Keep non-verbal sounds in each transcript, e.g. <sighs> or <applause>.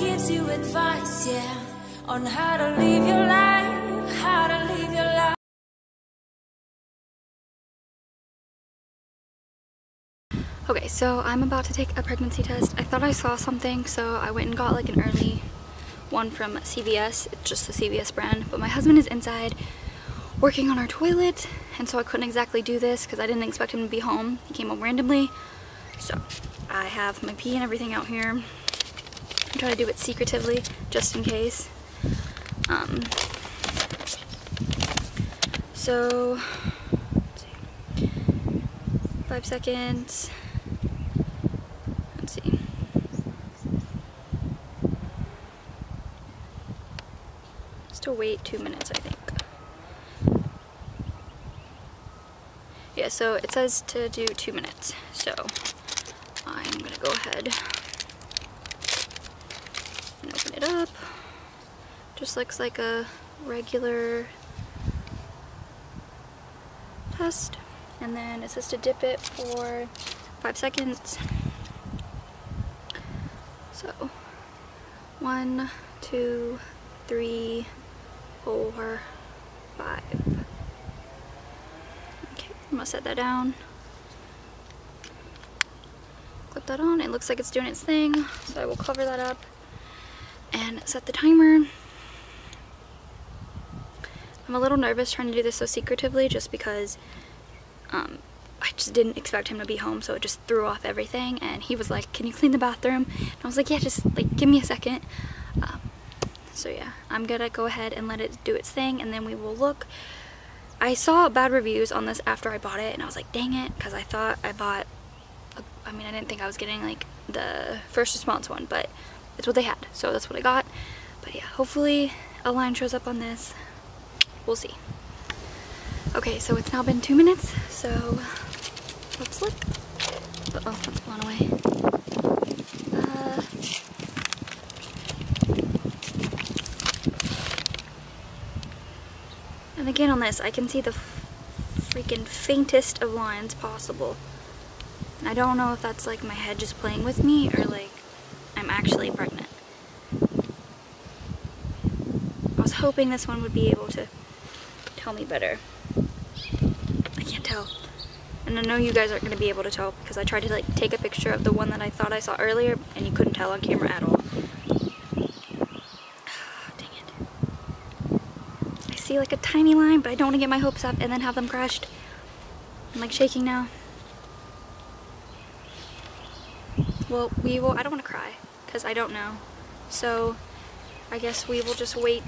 gives you advice, yeah, on how to live your life, how to live your life. Okay, so I'm about to take a pregnancy test. I thought I saw something, so I went and got like an early one from CVS. It's just the CVS brand, but my husband is inside working on our toilet, and so I couldn't exactly do this because I didn't expect him to be home. He came home randomly, so I have my pee and everything out here. I'm trying to do it secretively, just in case. Um, so, five seconds. Let's see. Still wait two minutes, I think. Yeah, so it says to do two minutes. So I'm gonna go ahead it up. Just looks like a regular test. And then it says to dip it for five seconds. So, one, two, three, four, five. Okay, I'm gonna set that down. Clip that on. It looks like it's doing its thing, so I will cover that up and set the timer. I'm a little nervous trying to do this so secretively just because um, I just didn't expect him to be home so it just threw off everything and he was like can you clean the bathroom? And I was like yeah just like give me a second. Um, so yeah I'm gonna go ahead and let it do its thing and then we will look. I saw bad reviews on this after I bought it and I was like dang it because I thought I bought a, I mean I didn't think I was getting like the first response one but it's what they had. So that's what I got. But yeah hopefully a line shows up on this. We'll see. Okay so it's now been two minutes so let's look. Uh oh that's blown away. Uh, and again on this I can see the freaking faintest of lines possible. I don't know if that's like my head just playing with me or like I'm actually pregnant I was hoping this one would be able to tell me better I can't tell and I know you guys aren't going to be able to tell because I tried to like take a picture of the one that I thought I saw earlier and you couldn't tell on camera at all. <sighs> Dang it. I see like a tiny line but I don't want to get my hopes up and then have them crushed. I'm like shaking now. Well, we will, I don't want to cry because I don't know. So I guess we will just wait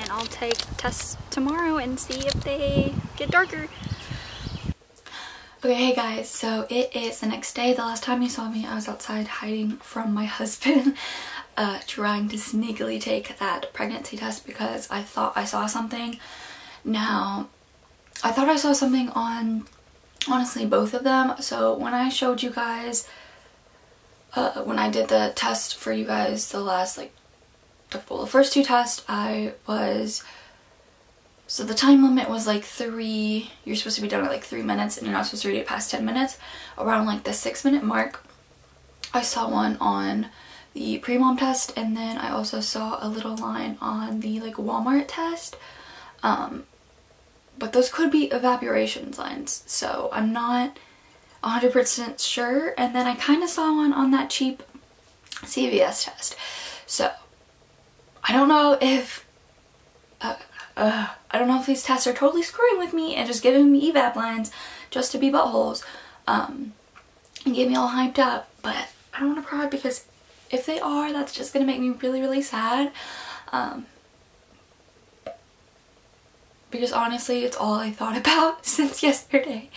and I'll take tests tomorrow and see if they get darker. Okay, hey guys, so it is the next day. The last time you saw me, I was outside hiding from my <laughs> husband, uh, trying to sneakily take that pregnancy test because I thought I saw something. Now, I thought I saw something on, honestly, both of them. So when I showed you guys, uh, when I did the test for you guys, the last, like, the, well, the first two tests, I was so the time limit was like three, you're supposed to be done at like three minutes and you're not supposed to read it past 10 minutes. Around like the six minute mark, I saw one on the Premom test and then I also saw a little line on the like Walmart test. Um, but those could be evaporation signs, so I'm not 100% sure. And then I kind of saw one on that cheap CVS test. So I don't know if uh, uh, I don't know if these tests are totally screwing with me and just giving me evap lines just to be buttholes um, and get me all hyped up, but I don't want to cry because if they are, that's just going to make me really, really sad. Um, because honestly, it's all I thought <laughs> about since yesterday.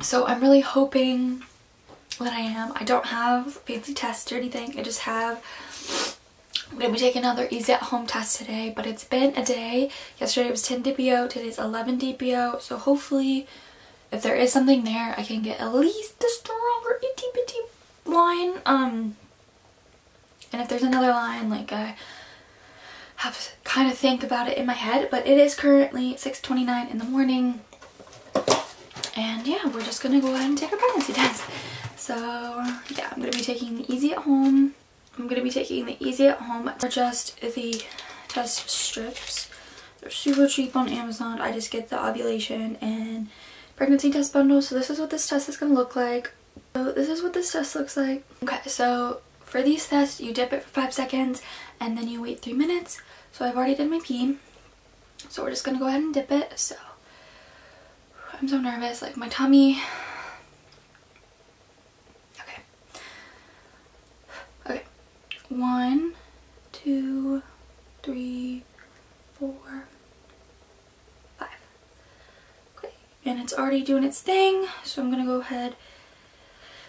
So I'm really hoping that I am. I don't have fancy tests or anything. I just have I'm going to be taking another easy at home test today, but it's been a day. Yesterday was 10 DPO, today's 11 DPO, so hopefully if there is something there, I can get at least a stronger itty bitty line. Um, and if there's another line, like I have to kind of think about it in my head, but it is currently 6.29 in the morning. And yeah, we're just gonna go ahead and take a pregnancy test. So yeah, I'm to be taking the Easy at Home. I'm to be taking the Easy at Home. They're just the test strips. They're super cheap on Amazon. I just get the ovulation and pregnancy test bundle. So this is what this test is to look like. So this is what this test looks like. Okay, so for these tests, you dip it for five seconds and then you wait three minutes. So I've already done my pee. So we're just to go ahead and dip it. So I'm so nervous. Like my tummy Okay. Okay. One, two, three, four, five. Okay. And it's already doing its thing. So I'm to go ahead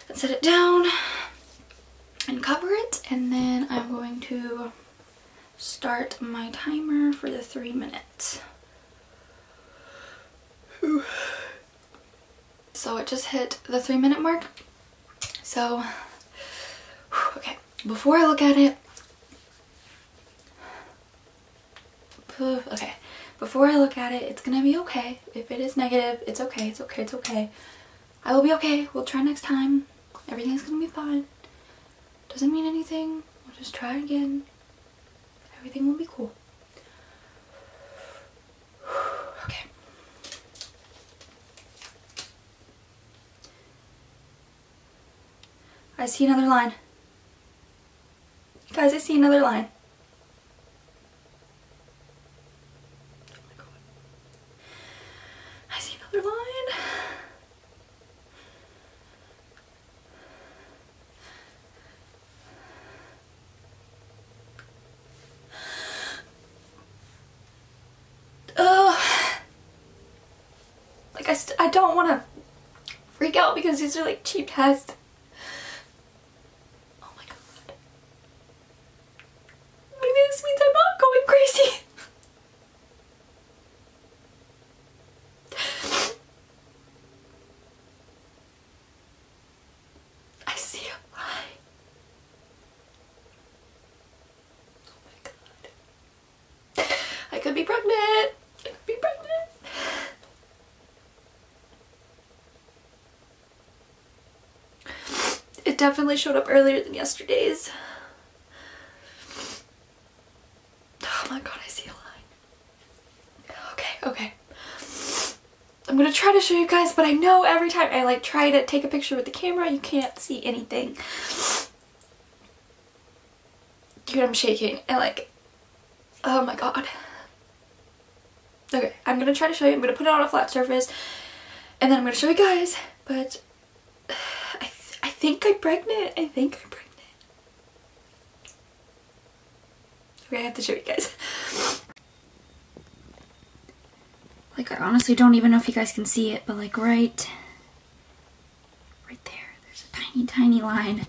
and set it down and cover it. And then I'm going to start my timer for the three minutes. It just hit the three minute mark. So Okay, before I look at it, okay, before I look at it, it's gonna be okay. If it is negative, it's okay, it's okay, it's okay. I will be okay. We'll try next time. Everything's gonna be fine. Doesn't mean anything. We'll just try again. Everything will be cool. I see another line. Guys, I see another line. I see another line. Ugh. Like I, I don't want to freak out because these are like cheap tests. Oh could be pregnant. I could be pregnant. It definitely showed up earlier than yesterday's. Oh my god, I see a line. Okay, okay. I'm gonna try to show you guys, but I know every time I like try to take a picture with the camera, you can't see anything. Dude, I'm shaking and like, oh my god. Okay, I'm to try to show you. I'm to put it on a flat surface and then I'm to show you guys. But <sighs> I, th I think I'm pregnant. I think I'm pregnant. Okay, I have to show you guys. <laughs> I honestly don't even know if you guys can see it, but like right, right there, there's a tiny, tiny line.